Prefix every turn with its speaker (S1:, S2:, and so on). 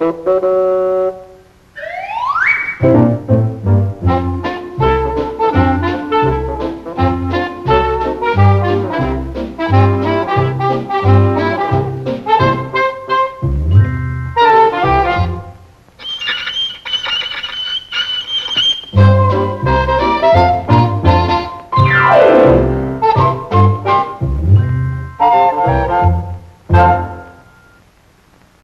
S1: Música